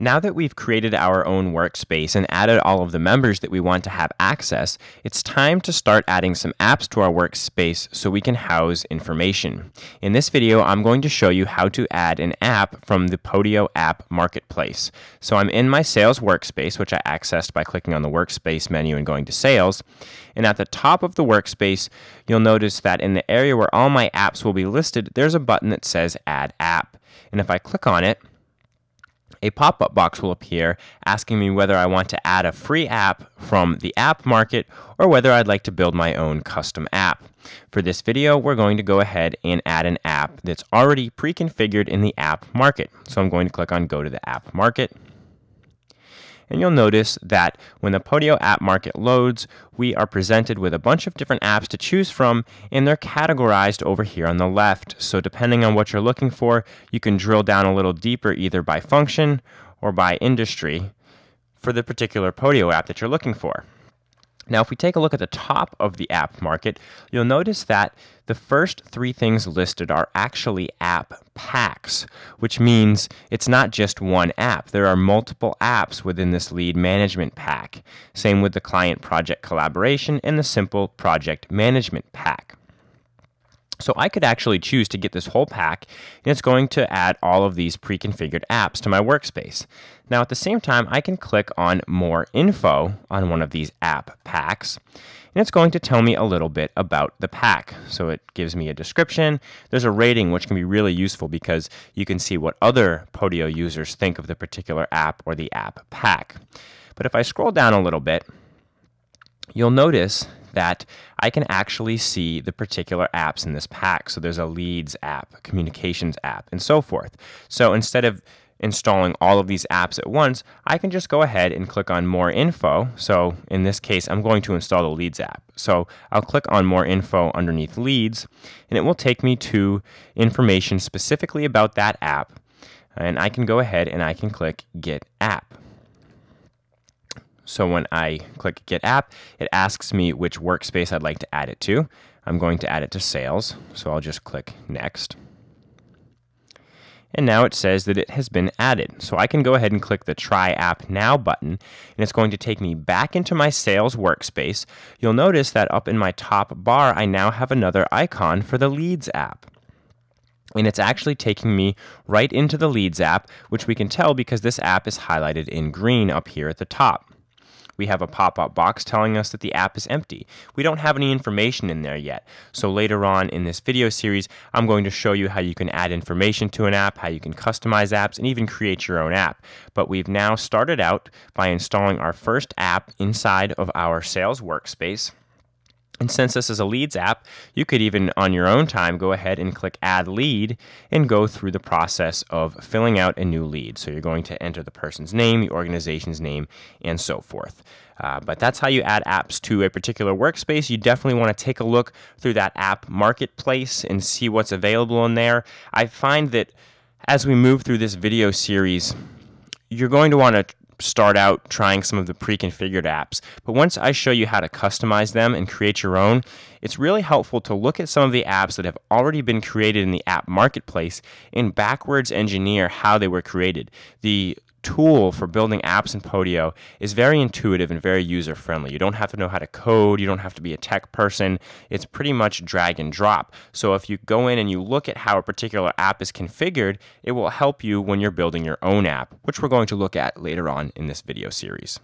Now that we've created our own workspace and added all of the members that we want to have access, it's time to start adding some apps to our workspace so we can house information. In this video, I'm going to show you how to add an app from the Podio app marketplace. So I'm in my sales workspace, which I accessed by clicking on the workspace menu and going to sales. And at the top of the workspace, you'll notice that in the area where all my apps will be listed, there's a button that says add app. And if I click on it, a pop up box will appear asking me whether I want to add a free app from the app market or whether I'd like to build my own custom app. For this video, we're going to go ahead and add an app that's already pre configured in the app market. So I'm going to click on Go to the App Market. And you'll notice that when the Podio app market loads, we are presented with a bunch of different apps to choose from, and they're categorized over here on the left. So depending on what you're looking for, you can drill down a little deeper either by function or by industry for the particular Podio app that you're looking for. Now, if we take a look at the top of the app market, you'll notice that the first three things listed are actually app packs, which means it's not just one app. There are multiple apps within this lead management pack. Same with the client project collaboration and the simple project management pack. So I could actually choose to get this whole pack, and it's going to add all of these pre-configured apps to my workspace. Now at the same time, I can click on more info on one of these app packs, and it's going to tell me a little bit about the pack. So it gives me a description. There's a rating, which can be really useful because you can see what other Podio users think of the particular app or the app pack. But if I scroll down a little bit, you'll notice that I can actually see the particular apps in this pack. So there's a leads app, communications app, and so forth. So instead of installing all of these apps at once, I can just go ahead and click on more info. So in this case, I'm going to install the leads app. So I'll click on more info underneath leads, and it will take me to information specifically about that app. And I can go ahead and I can click get app. So when I click Get App, it asks me which workspace I'd like to add it to. I'm going to add it to Sales, so I'll just click Next. And now it says that it has been added. So I can go ahead and click the Try App Now button, and it's going to take me back into my Sales workspace. You'll notice that up in my top bar, I now have another icon for the Leads app and it's actually taking me right into the Leads app, which we can tell because this app is highlighted in green up here at the top we have a pop-up box telling us that the app is empty. We don't have any information in there yet. So later on in this video series, I'm going to show you how you can add information to an app, how you can customize apps, and even create your own app. But we've now started out by installing our first app inside of our sales workspace. And since this is a leads app, you could even on your own time go ahead and click add lead and go through the process of filling out a new lead. So you're going to enter the person's name, the organization's name, and so forth. Uh, but that's how you add apps to a particular workspace. You definitely want to take a look through that app marketplace and see what's available in there. I find that as we move through this video series, you're going to want to start out trying some of the pre-configured apps. But once I show you how to customize them and create your own, it's really helpful to look at some of the apps that have already been created in the app marketplace and backwards engineer how they were created. The tool for building apps in Podio is very intuitive and very user friendly. You don't have to know how to code, you don't have to be a tech person. It's pretty much drag and drop. So if you go in and you look at how a particular app is configured, it will help you when you're building your own app, which we're going to look at later on in this video series.